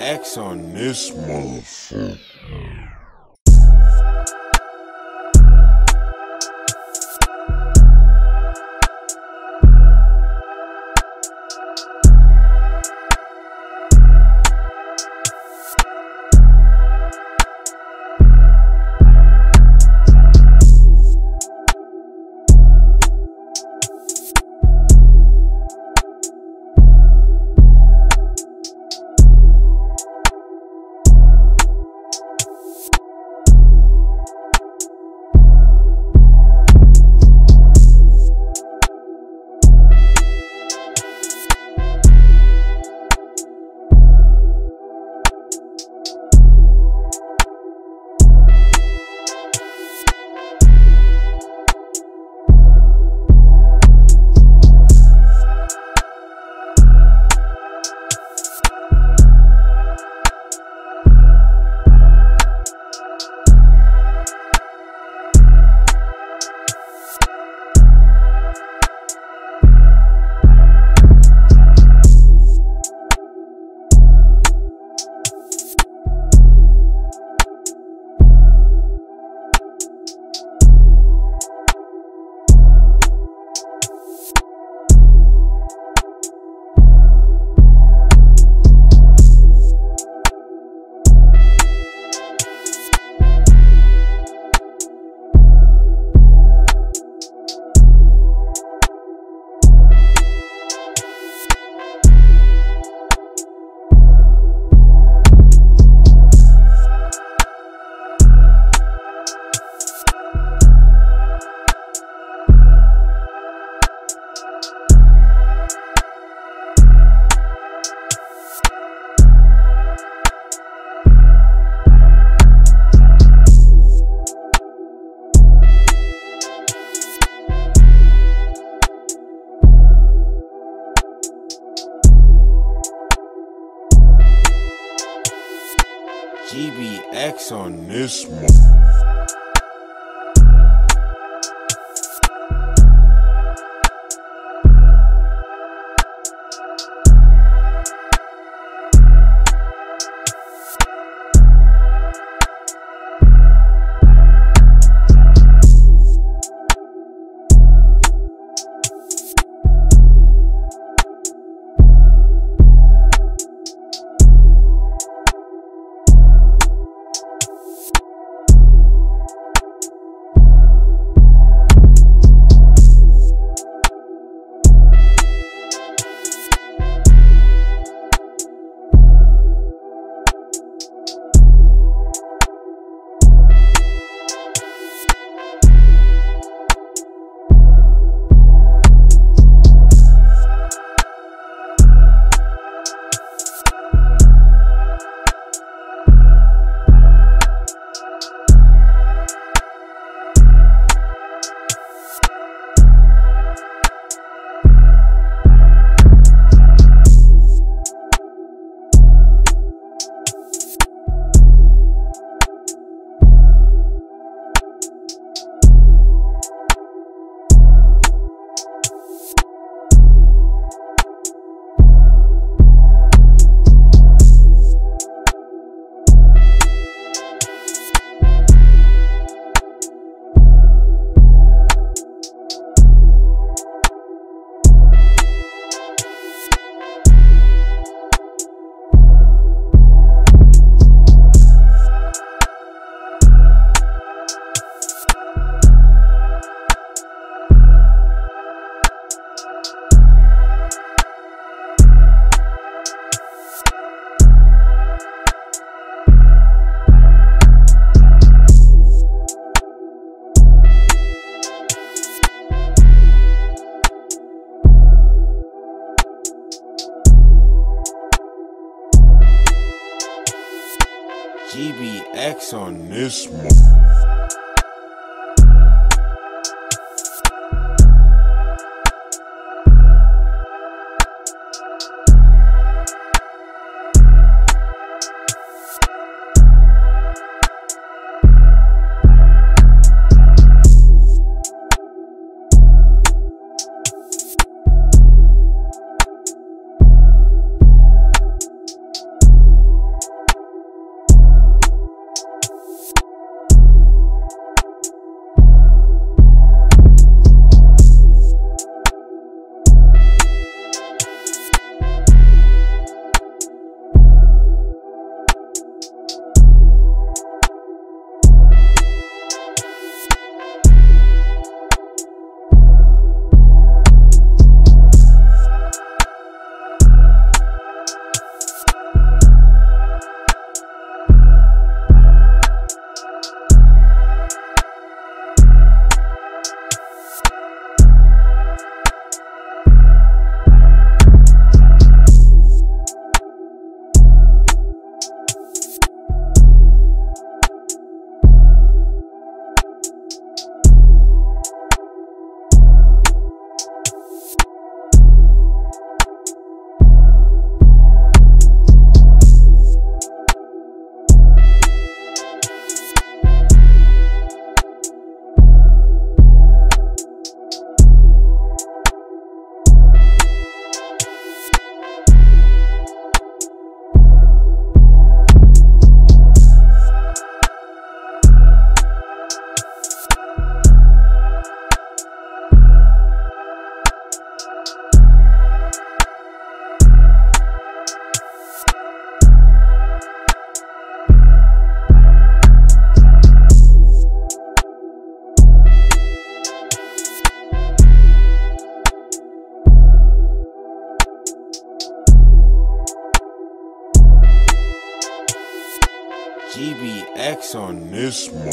GBX on this motherfucker. This motherfucker. GBX on this motherfucker. GBX on this one.